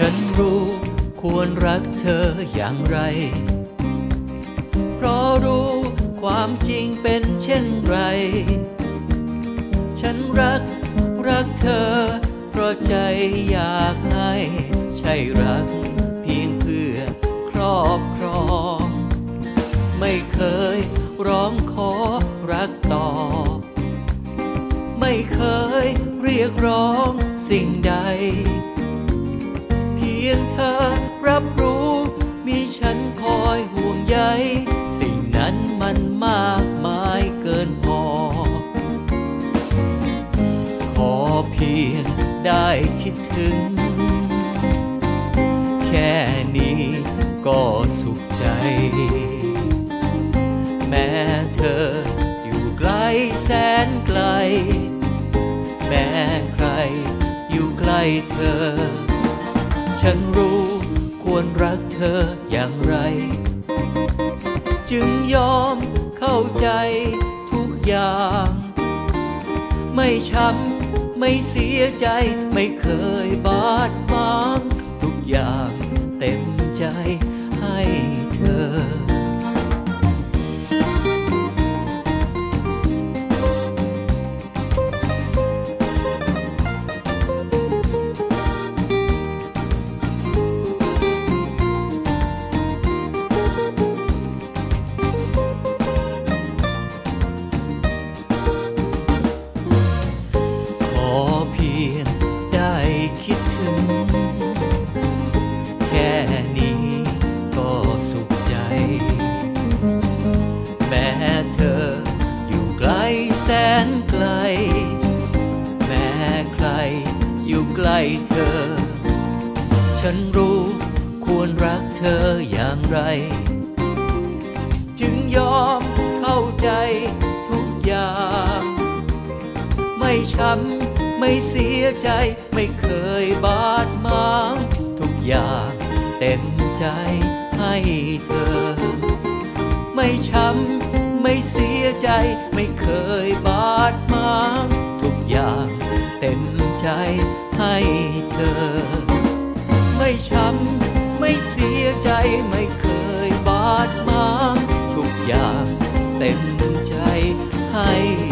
ฉันรู้ควรรักเธออย่างไร เพราะรู้ความจริงเป็นเช่นไร ฉันรักรักเธอ เพราะใจอยากให้ ใช่รักเพียงเพื่อครอบครอง ไม่เคยร้องขอรักต่อ ไม่เคยเรียกร้องสิ่งใด ยงเธอรับรู้ มีฉันคอยห่วงใย สิ่งนั้นมันมากมายเกินพอ ขอเพียงได้คิดถึง แค่นี้ก็สุขใจ แม้เธออยู่ไกลแสนไกล แม้ใครอยู่ใกล้เธอ ฉันรู้ควรรักเธออย่างไร จึงยอมเข้าใจทุกอย่าง ไม่ช้ำไม่เสียใจไม่เคยบาดหมางทุกอย่างเต็มใจ อยู่ใกล้เธอ ฉันรู้ควรรักเธออย่างไร จึงยอมเข้าใจทุกอย่าง ไม่ช้ำไม่เสียใจไม่เคยบาดหมางทุกอย่างเต็มใจให้เธอ ไม่ช้ำไม่เสียใจไม่เคยบาดหมางทุกอย่างเต็ม ใจให้เธอ ไม่ช้ำไม่เสียใจไม่เคยบาดหมางทุกอย่างเต็มใจให้